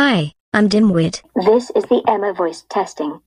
Hi, I'm Dimwit. This is the Emma voice testing.